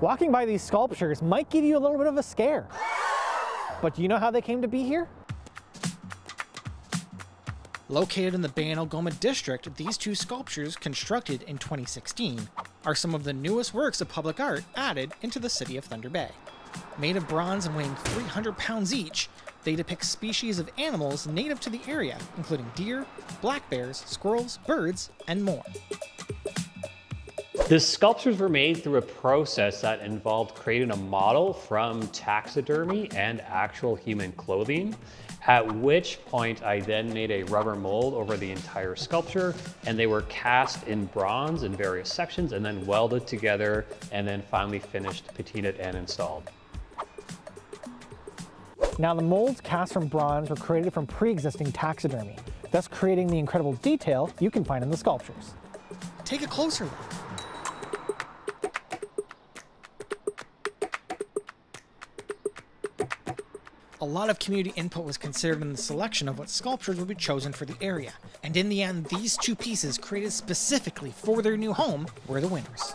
Walking by these sculptures might give you a little bit of a scare. But do you know how they came to be here? Located in the Bay and Algoma district, these two sculptures, constructed in 2016, are some of the newest works of public art added into the city of Thunder Bay. Made of bronze and weighing 300 pounds each, they depict species of animals native to the area, including deer, black bears, squirrels, birds, and more. The sculptures were made through a process that involved creating a model from taxidermy and actual human clothing at which point I then made a rubber mold over the entire sculpture and they were cast in bronze in various sections and then welded together and then finally finished, patinaed and installed. Now the molds cast from bronze were created from pre-existing taxidermy, thus creating the incredible detail you can find in the sculptures. Take a closer look. A lot of community input was considered in the selection of what sculptures would be chosen for the area, and in the end, these two pieces created specifically for their new home were the winners.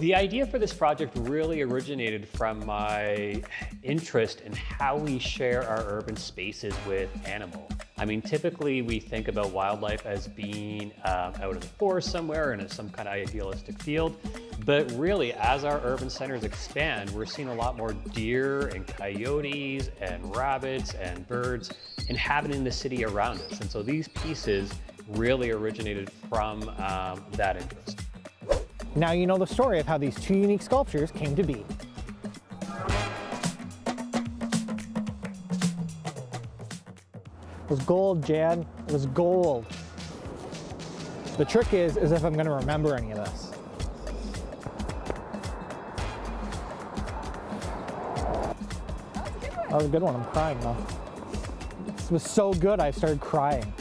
The idea for this project really originated from my interest in how we share our urban spaces with animals. I mean, typically we think about wildlife as being um, out in the forest somewhere in some kind of idealistic field. But really, as our urban centers expand, we're seeing a lot more deer and coyotes and rabbits and birds inhabiting the city around us. And so these pieces really originated from um, that interest. Now you know the story of how these two unique sculptures came to be. It was gold, Jan. It was gold. The trick is, is if I'm gonna remember any of this. That was a good one. I'm crying though. This was so good, I started crying.